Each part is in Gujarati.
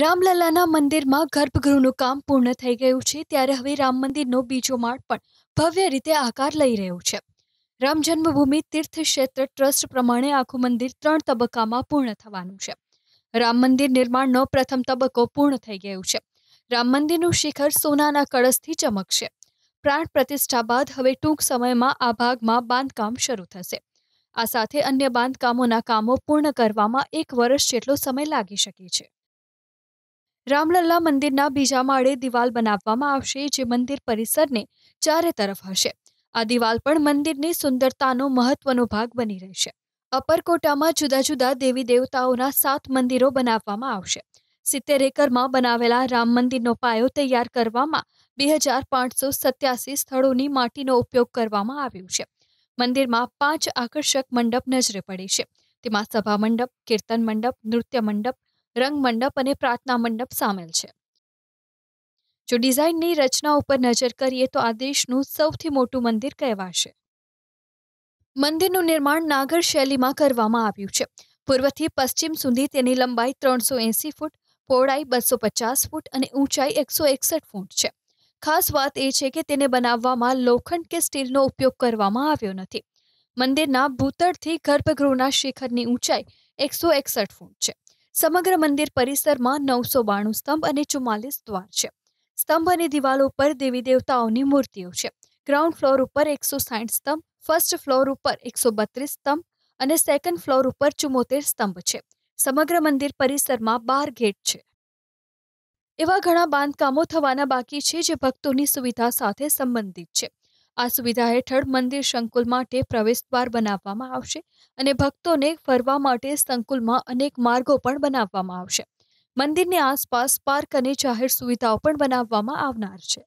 રામલલ્લાના મંદિરમાં ગર્ભગૃહનું કામ પૂર્ણ થઈ ગયું છે, ત્યારે હવે રામ મંદિરનો બીજો માળ પણ ભવ્ય રીતે આકાર લઈ રહ્યું છે. રામ જન્મભૂમિ તીર્થ ક્ષેત્ર ટ્રસ્ટ પ્રમાણે આખું મંદિર ત્રણ તબક્કામાં પૂર્ણ થવાનું છે. રામ મંદિર નિર્માણનો પ્રથમ તબક્કો પૂર્ણ થઈ ગયું છે. રામ મંદિરનું શિખર સોનાના કળશથી ચમકશે. પ્રાણ પ્રતિષ્ઠા બાદ હવે ટૂંક સમયમાં આ ભાગમાં બાંધકામ શરૂ થશે. આ સાથે અન્ય બાંધકામોના કામો પૂર્ણ કરવામાં એક વર્ષ જેટલો સમય લાગી શકે છે. રામલલ્લા મંદિરના બીજા માળે દિવાલ બનાવવામાં આવશે, જે મંદિર પરિસરને ચારે તરફ હશે. આ દિવાલ પણ મંદિરની સુંદરતાનો મહત્વનો ભાગ બની રહેશે. અપરકોટામાં જુદા જુદા દેવી દેવતાઓના સાત મંદિરો બનાવવામાં આવશે. સિત્તેર એકરમાં બનાવેલા રામ મંદિરનો પાયો તૈયાર કરવામાં બે હજાર પાંચસો સત્યાસી સ્થળોની માટીનો ઉપયોગ કરવામાં આવ્યો છે. મંદિરમાં પાંચ આકર્ષક મંડપ નજરે પડે છે. તેમાં સભા મંડપ, કીર્તન મંડપ, નૃત્ય મંડપ રંગ મંડપ અને પ્રાર્થના મંડપ સામેલ છે. જો ડિઝાઇનની રચના ઉપર નજર કરીએ તો આ દેશનું સૌથી મોટું મંદિર કહેવાશે. મંદિરનું નિર્માણ નાગર શૈલીમાં કરવામાં આવ્યું છે. પૂર્વથી પશ્ચિમ સુધી તેની લંબાઈ ત્રણસો એંસી ફૂટ, પહોળાઈ બસો પચાસ ફૂટ અને ઊંચાઈ એકસો એકસઠ ફૂટ છે. ખાસ વાત એ છે કે તેને બનાવવામાં લોખંડ કે સ્ટીલનો ઉપયોગ કરવામાં આવ્યો નથી. મંદિરના ભૂતળથી ગર્ભગૃહના શિખરની ઊંચાઈ એકસો એકસઠ ફૂટ છે. સમગ્ર મંદિર પરિસરમાં નવસો બાણું સ્તંભ અને ચુમ્માલીસ દ્વાર છે. સ્તંભ અને દિવાલો ઉપર દેવી દેવતાઓની મૂર્તિઓ છે. ગ્રાઉન્ડ ફ્લોર ઉપર એકસો સાઠ સ્તંભ, ફર્સ્ટ ફ્લોર ઉપર એકસો બત્રીસ સ્તંભ અને સેકન્ડ ફ્લોર ઉપર ચુમ્મોતેર સ્તંભ છે. સમગ્ર મંદિર પરિસરમાં બાર ગેટ છે. એવા ઘણા બાંધકામો થવાના બાકી છે જે ભક્તોની સુવિધા સાથે સંબંધિત છે. આ સુવિધા હેઠળ મંદિર સંકુલ માટે પ્રવેશદ્વાર બનાવવામાં આવશે અને ભક્તોને ફરવા માટે સંકુલમાં અનેક માર્ગો પણ બનાવવામાં આવશે. મંદિરની આસપાસ પાર્ક અને જાહેર સુવિધાઓ પણ બનાવવામાં આવનાર છે.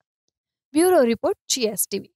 Bureau report GSTV.